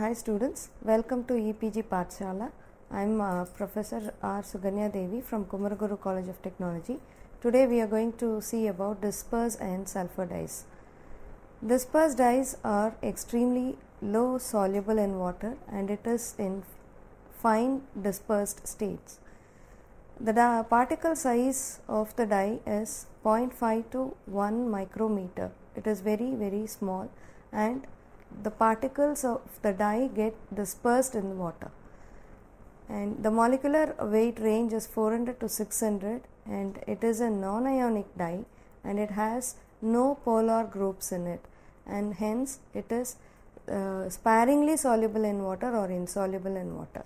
Hi students, welcome to EPG Pathshala. I am uh, Professor R. Suganya Devi from Kumaraguru College of Technology. Today we are going to see about disperse and sulfur dyes. Disperse dyes are extremely low soluble in water and it is in fine dispersed states. The particle size of the dye is 0.5 to 1 micrometer. It is very very small and the particles of the dye get dispersed in the water. And the molecular weight range is 400 to 600 and it is a non-ionic dye and it has no polar groups in it and hence it is uh, sparingly soluble in water or insoluble in water.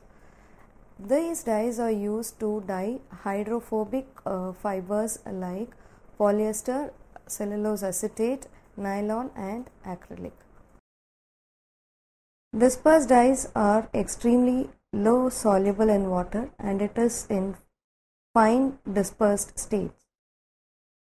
These dyes are used to dye hydrophobic uh, fibers like polyester, cellulose acetate, nylon, and acrylic. Dispersed dyes are extremely low soluble in water and it is in fine dispersed states.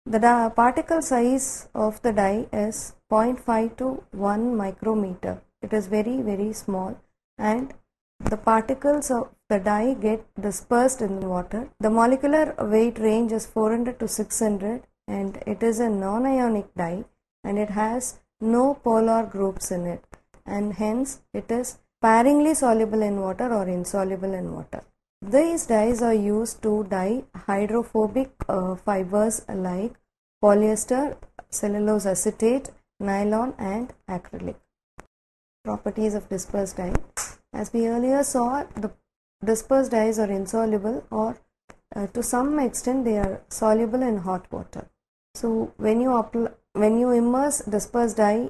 The particle size of the dye is 0.5 to 1 micrometer. It is very very small and the particles of the dye get dispersed in water. The molecular weight range is 400 to 600 and it is a non-ionic dye and it has no polar groups in it and hence it is sparingly soluble in water or insoluble in water. These dyes are used to dye hydrophobic uh, fibers like polyester, cellulose acetate, nylon and acrylic. Properties of dispersed dye. As we earlier saw, the dispersed dyes are insoluble or uh, to some extent they are soluble in hot water. So when you apply, when you immerse dispersed dye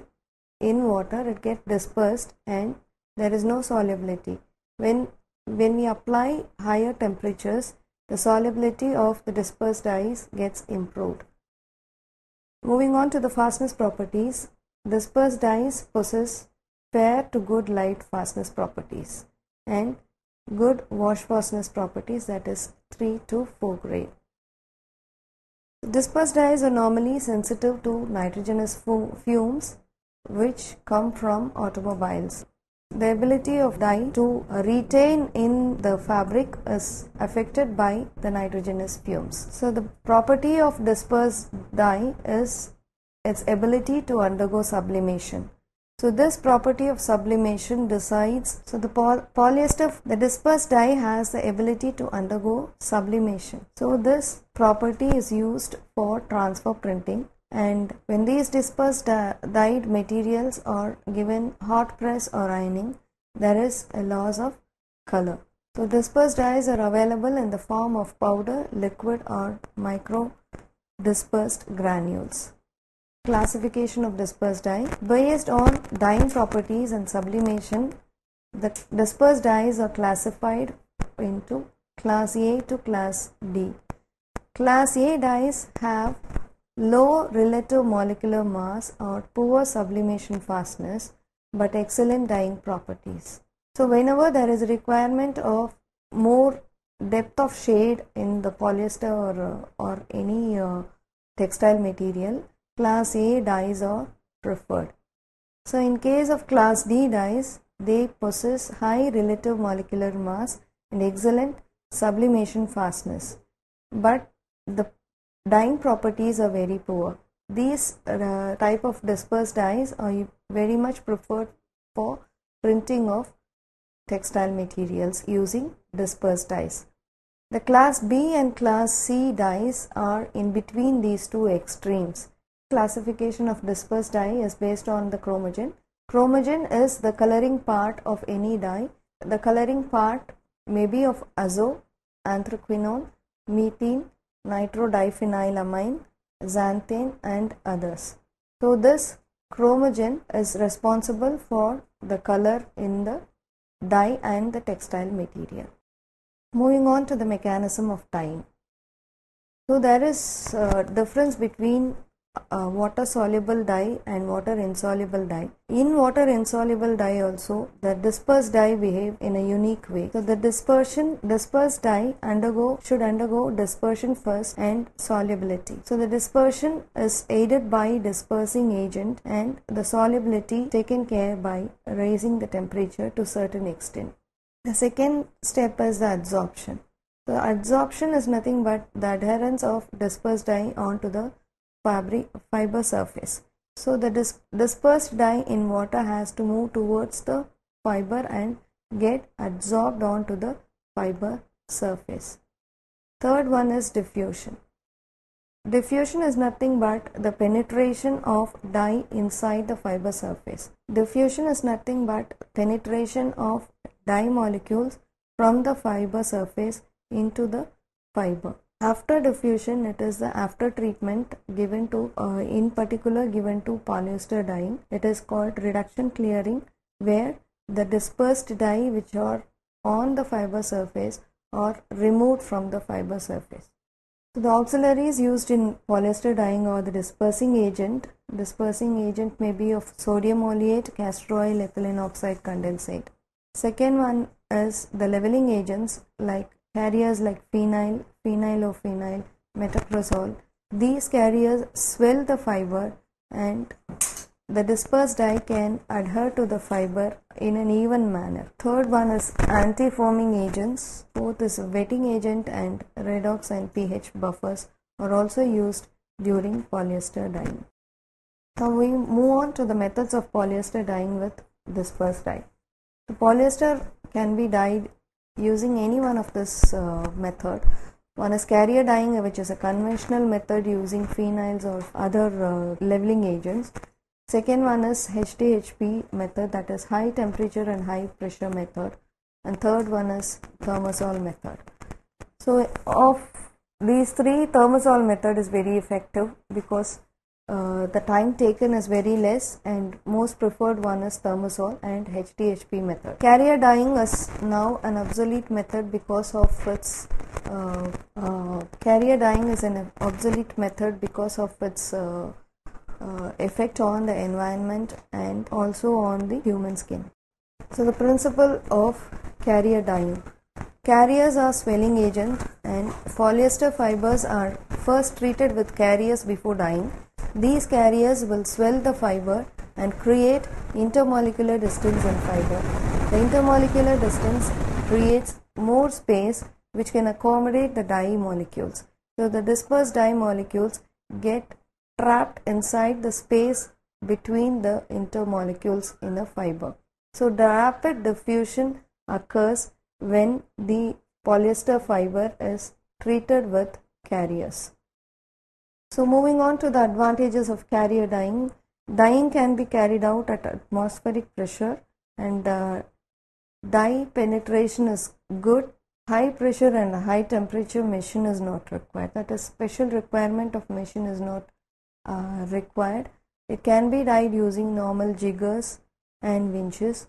in water, it gets dispersed and there is no solubility. When when we apply higher temperatures, the solubility of the dispersed dyes gets improved. Moving on to the fastness properties, dispersed dyes possess fair to good light fastness properties and good wash fastness properties that is 3 to 4 grade. Dispersed dyes are normally sensitive to nitrogenous fumes which come from automobiles. The ability of dye to retain in the fabric is affected by the nitrogenous fumes. So, the property of dispersed dye is its ability to undergo sublimation. So, this property of sublimation decides. So, the poly- polyester, the dispersed dye has the ability to undergo sublimation. So, this property is used for transfer printing and when these dispersed uh, dyed materials are given hot press or ironing there is a loss of color. So dispersed dyes are available in the form of powder liquid or micro dispersed granules. Classification of dispersed dye. Based on dyeing properties and sublimation the dispersed dyes are classified into class A to class D. Class A dyes have low relative molecular mass or poor sublimation fastness but excellent dyeing properties. So whenever there is a requirement of more depth of shade in the polyester or, uh, or any uh, textile material, class A dyes are preferred. So in case of class D dyes, they possess high relative molecular mass and excellent sublimation fastness. But the dyeing properties are very poor. These uh, type of dispersed dyes are very much preferred for printing of textile materials using dispersed dyes. The class B and class C dyes are in between these two extremes. Classification of dispersed dye is based on the chromogen. Chromogen is the coloring part of any dye. The coloring part may be of azo, anthraquinone, methine, nitrodiphenylamine, xanthene and others. So this chromogen is responsible for the color in the dye and the textile material. Moving on to the mechanism of dyeing. So there is a difference between uh, water soluble dye and water insoluble dye. In water insoluble dye also the dispersed dye behave in a unique way. So the dispersion dispersed dye undergo should undergo dispersion first and solubility. So the dispersion is aided by dispersing agent and the solubility taken care by raising the temperature to certain extent. The second step is the adsorption. So adsorption is nothing but the adherence of dispersed dye onto the fiber surface. So the dis- dispersed dye in water has to move towards the fiber and get adsorbed onto the fiber surface. Third one is diffusion. Diffusion is nothing but the penetration of dye inside the fiber surface. Diffusion is nothing but penetration of dye molecules from the fiber surface into the fiber. After diffusion, it is the after treatment given to, uh, in particular given to polyester dyeing. It is called reduction clearing where the dispersed dye which are on the fiber surface are removed from the fiber surface. So the auxiliaries used in polyester dyeing are the dispersing agent. Dispersing agent may be of sodium oleate, castor oil, ethylene oxide condensate. Second one is the leveling agents like carriers like phenyl, phenyl metoprolol. These carriers swell the fiber and the dispersed dye can adhere to the fiber in an even manner. Third one is anti-foaming agents. Fourth is wetting agent and redox and pH buffers are also used during polyester dyeing. Now we move on to the methods of polyester dyeing with dispersed dye. The polyester can be dyed using any one of this uh, method. One is carrier dyeing which is a conventional method using phenyls or other uh, leveling agents. Second one is HTHP method that is high temperature and high pressure method. And third one is thermosol method. So of these three thermosol method is very effective because uh, the time taken is very less and most preferred one is thermosol and HTHP method. Carrier dyeing is now an obsolete method because of its uh, uh, carrier dyeing is an obsolete method because of its uh, uh, effect on the environment and also on the human skin. So the principle of carrier dyeing. Carriers are swelling agent and polyester fibers are first treated with carriers before dyeing these carriers will swell the fiber and create intermolecular distance in fiber. The intermolecular distance creates more space which can accommodate the dye molecules. So the dispersed dye molecules get trapped inside the space between the intermolecules in a fiber. So the rapid diffusion occurs when the polyester fiber is treated with carriers. So moving on to the advantages of carrier dyeing. Dyeing can be carried out at atmospheric pressure and uh, dye penetration is good. High pressure and high temperature machine is not required. That is special requirement of machine is not uh, required. It can be dyed using normal jiggers and winches.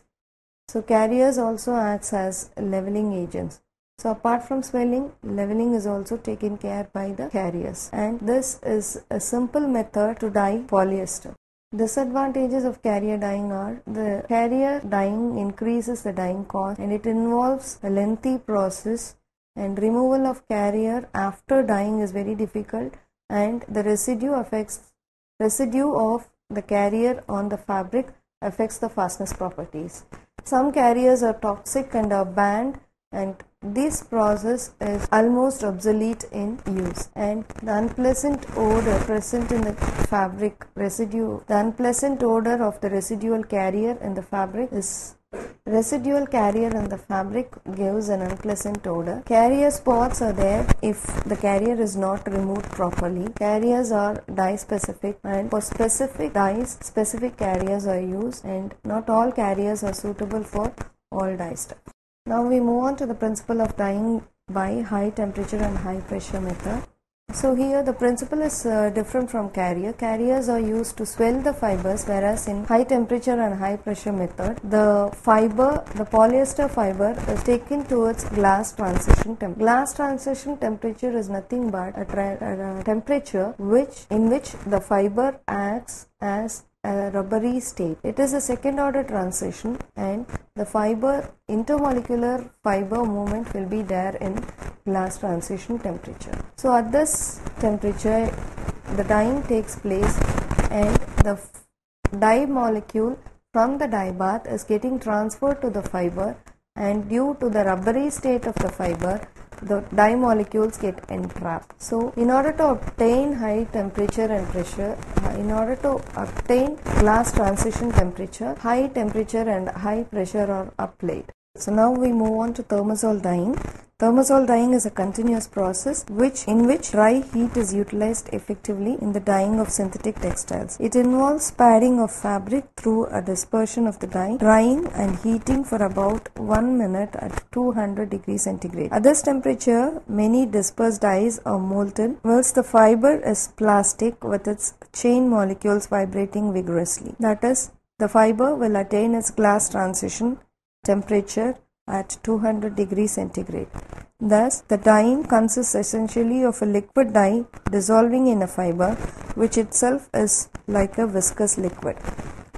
So carriers also acts as leveling agents. So apart from swelling, leveling is also taken care by the carriers and this is a simple method to dye polyester. Disadvantages of carrier dyeing are the carrier dyeing increases the dyeing cost and it involves a lengthy process and removal of carrier after dyeing is very difficult and the residue affects residue of the carrier on the fabric affects the fastness properties. Some carriers are toxic and are banned and this process is almost obsolete in use and the unpleasant odor present in the fabric residue the unpleasant odor of the residual carrier in the fabric is Residual carrier in the fabric gives an unpleasant odor. Carrier spots are there if the carrier is not removed properly. Carriers are dye specific and for specific dyes specific carriers are used and not all carriers are suitable for all dye stuff. Now we move on to the principle of dyeing by high temperature and high pressure method. So here the principle is uh, different from carrier. Carriers are used to swell the fibers whereas in high temperature and high pressure method the fiber, the polyester fiber is taken towards glass transition temperature. Glass transition temperature is nothing but a, a temperature which in which the fiber acts as a rubbery state. It is a second order transition and the fiber intermolecular fiber movement will be there in glass transition temperature. So at this temperature the dyeing takes place and the dye molecule from the dye bath is getting transferred to the fiber and due to the rubbery state of the fiber the dye molecules get entrapped. So, in order to obtain high temperature and pressure, uh, in order to obtain glass transition temperature, high temperature and high pressure are applied. So now we move on to thermosol dyeing. Thermosol dyeing is a continuous process which in which dry heat is utilized effectively in the dyeing of synthetic textiles. It involves padding of fabric through a dispersion of the dye, drying and heating for about 1 minute at 200 degrees centigrade. At this temperature, many dispersed dyes are molten whilst the fiber is plastic with its chain molecules vibrating vigorously. That is, the fiber will attain its glass transition temperature at 200 degrees centigrade. Thus, the dyeing consists essentially of a liquid dye dissolving in a fiber, which itself is like a viscous liquid,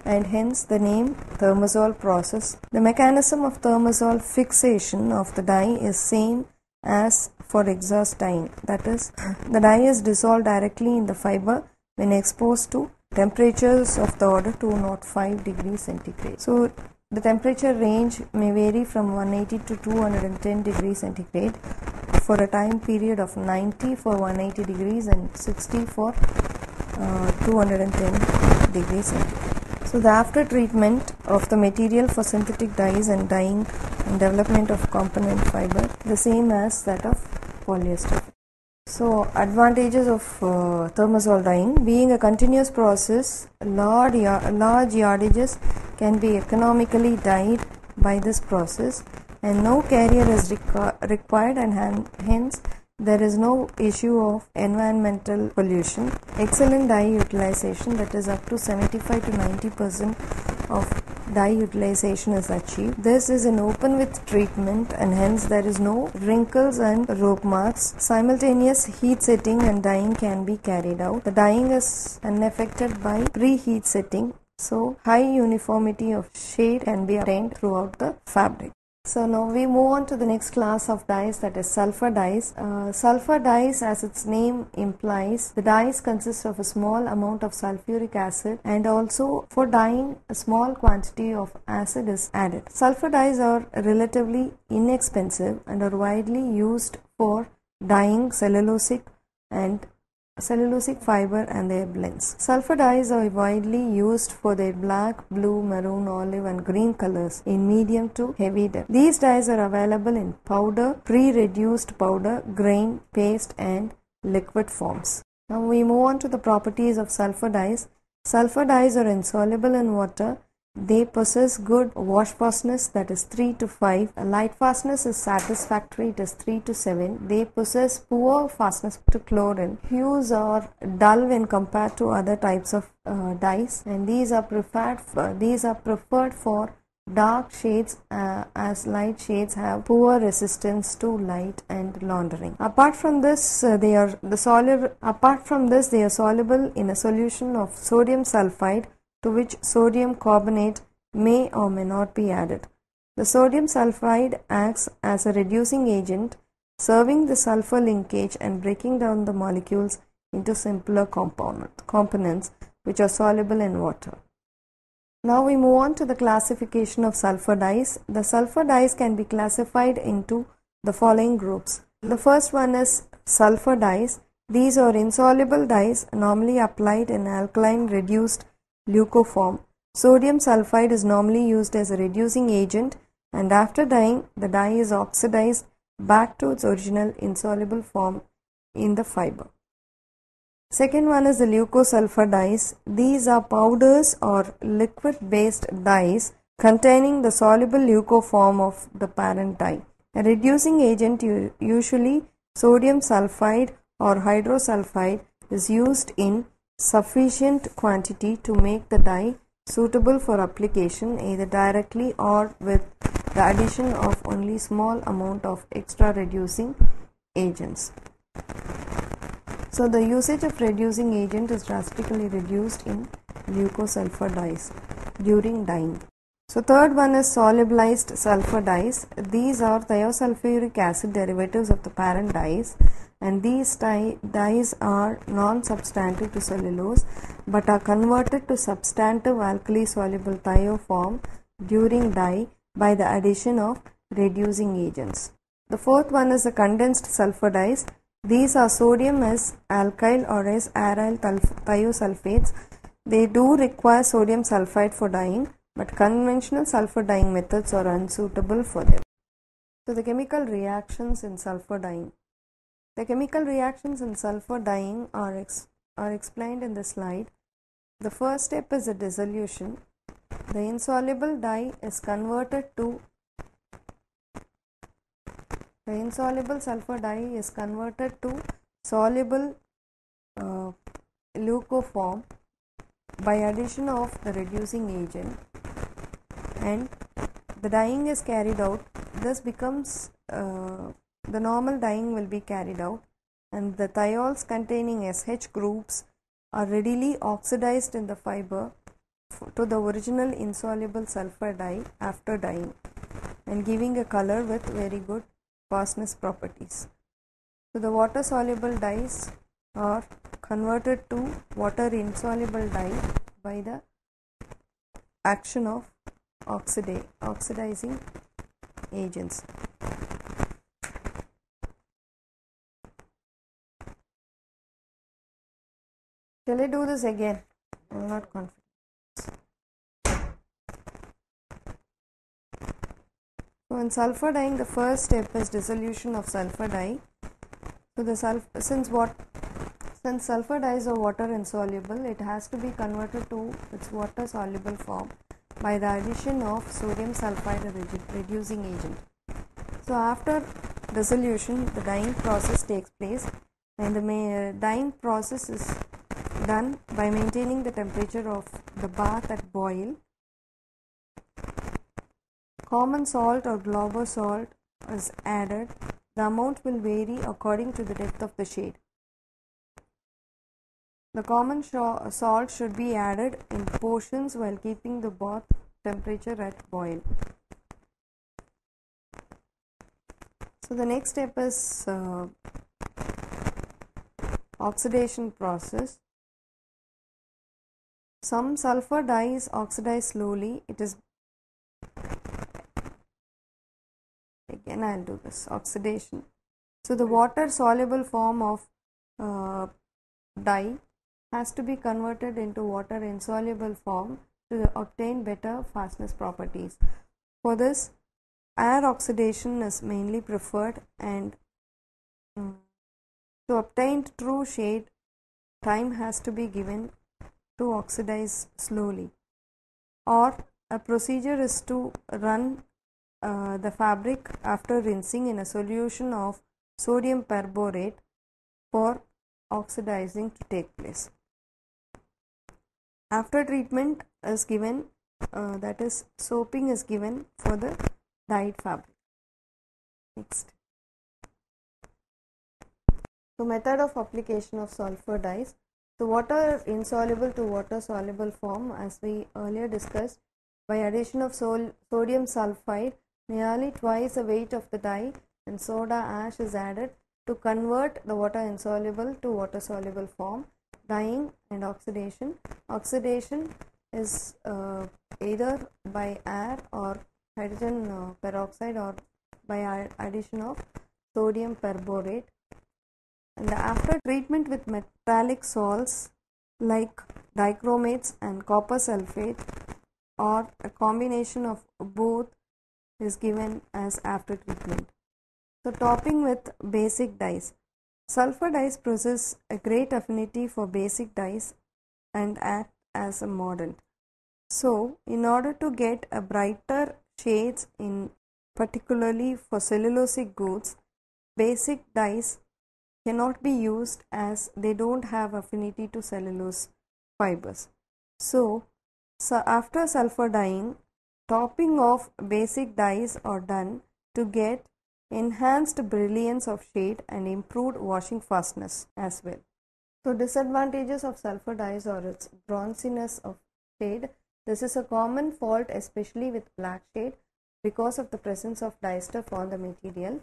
and hence the name thermosol process. The mechanism of thermosol fixation of the dye is same as for exhaust dyeing. That is, the dye is dissolved directly in the fiber when exposed to temperatures of the order 205 degrees centigrade. So, the temperature range may vary from 180 to 210 degrees centigrade for a time period of 90 for 180 degrees and 60 for uh, 210 degrees centigrade. So the after treatment of the material for synthetic dyes and dyeing and development of component fiber the same as that of polyester. So advantages of uh, thermosol dyeing being a continuous process large, large yardages can be economically dyed by this process and no carrier is required and hence there is no issue of environmental pollution. Excellent dye utilization that is up to 75 to 90 percent of dye utilization is achieved. This is an open with treatment and hence there is no wrinkles and rope marks. Simultaneous heat setting and dyeing can be carried out. The dyeing is unaffected by preheat setting so high uniformity of shade can be obtained throughout the fabric. So now we move on to the next class of dyes that is sulfur dyes. Uh, sulfur dyes as its name implies the dyes consist of a small amount of sulfuric acid and also for dyeing a small quantity of acid is added. Sulfur dyes are relatively inexpensive and are widely used for dyeing cellulosic and cellulosic fiber and their blends. Sulfur dyes are widely used for their black, blue, maroon, olive and green colors in medium to heavy depth. These dyes are available in powder, pre-reduced powder, grain, paste and liquid forms. Now we move on to the properties of sulfur dyes. Sulfur dyes are insoluble in water they possess good wash fastness that is 3 to 5. Light fastness is satisfactory it is 3 to 7. They possess poor fastness to chlorine. Hues are dull when compared to other types of uh, dyes and these are preferred for, these are preferred for dark shades uh, as light shades have poor resistance to light and laundering apart from this uh, they are the soluble apart from this they are soluble in a solution of sodium sulfide to which sodium carbonate may or may not be added. The sodium sulfide acts as a reducing agent, serving the sulfur linkage and breaking down the molecules into simpler components which are soluble in water. Now we move on to the classification of sulfur dyes. The sulfur dyes can be classified into the following groups. The first one is sulfur dyes. These are insoluble dyes normally applied in alkaline reduced leucoform. Sodium sulfide is normally used as a reducing agent and after dyeing the dye is oxidized back to its original insoluble form in the fiber. Second one is the leucosulfur dyes. These are powders or liquid based dyes containing the soluble leucoform of the parent dye. A reducing agent usually sodium sulfide or hydrosulfide is used in sufficient quantity to make the dye suitable for application either directly or with the addition of only small amount of extra reducing agents. So the usage of reducing agent is drastically reduced in leucosulfur dyes during dyeing. So third one is solubilized sulfur dyes. These are thiosulfuric acid derivatives of the parent dyes and these dyes are non-substantive to cellulose but are converted to substantive alkali soluble thioform during dye by the addition of reducing agents. The fourth one is the condensed sulfur dyes. These are sodium as alkyl or as aryl thiosulfates. They do require sodium sulfide for dyeing, but conventional sulfur dyeing methods are unsuitable for them. So, the chemical reactions in sulfur dyeing. The chemical reactions in sulfur dyeing are, ex are explained in the slide. The first step is the dissolution. The insoluble dye is converted to the insoluble sulfur dye is converted to soluble uh, leucoform by addition of the reducing agent the dyeing is carried out this becomes uh, the normal dyeing will be carried out and the thiols containing SH groups are readily oxidized in the fiber to the original insoluble sulfur dye after dyeing and giving a color with very good fastness properties. So the water soluble dyes are converted to water insoluble dye by the action of oxida oxidizing agents. Shall I do this again? I am not confident. So in sulfur dyeing, the first step is dissolution of sulfur dye. So the sulfur, since what since sulfur dyes are water insoluble, it has to be converted to its water soluble form by the addition of sodium sulfide reducing agent. So after dissolution, the dyeing process takes place and the dyeing process is done by maintaining the temperature of the bath at boil Common salt or Glauber salt is added. The amount will vary according to the depth of the shade. The common salt should be added in portions while keeping the bath temperature at boil. So the next step is uh, oxidation process. Some sulfur dyes oxidize slowly. It is again I'll do this oxidation so the water soluble form of uh, dye has to be converted into water insoluble form to obtain better fastness properties for this air oxidation is mainly preferred and um, to obtain true shade time has to be given to oxidize slowly or a procedure is to run uh, the fabric after rinsing in a solution of sodium perborate for oxidizing to take place. After treatment is given, uh, that is soaping is given for the dyed fabric. Next. So method of application of sulfur dyes. So water insoluble to water soluble form as we earlier discussed by addition of sol sodium sulfide Nearly twice the weight of the dye and soda ash is added to convert the water insoluble to water soluble form. Dyeing and oxidation. Oxidation is uh, either by air or hydrogen uh, peroxide or by addition of sodium perborate. And after treatment with metallic salts like dichromates and copper sulfate or a combination of both is given as after treatment. So topping with basic dyes. Sulfur dyes possess a great affinity for basic dyes and act as a mordant. So in order to get a brighter shades in particularly for cellulosic goods, basic dyes cannot be used as they don't have affinity to cellulose fibers. So, so after sulfur dyeing, topping of basic dyes are done to get enhanced brilliance of shade and improved washing fastness as well. So disadvantages of sulfur dyes are its bronziness of shade. This is a common fault especially with black shade because of the presence of dyestuff on the material.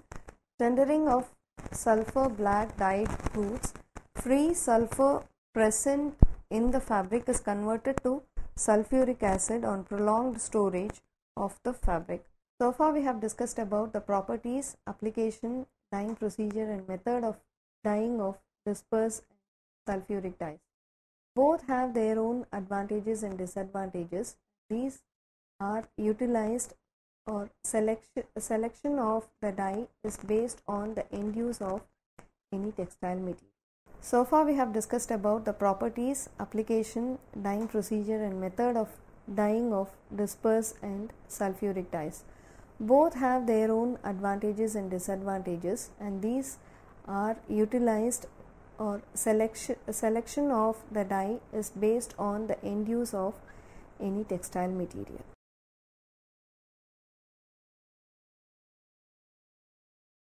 Tendering of sulfur black dyed fruits, free sulfur present in the fabric is converted to sulfuric acid on prolonged storage of the fabric. So far we have discussed about the properties, application, dyeing procedure and method of dyeing of dispersed sulfuric dyes. Both have their own advantages and disadvantages. These are utilized or selection, selection of the dye is based on the end use of any textile material. So far we have discussed about the properties, application, dyeing procedure and method of dyeing of disperse and sulfuric dyes. Both have their own advantages and disadvantages and these are utilized or selection, selection of the dye is based on the end use of any textile material.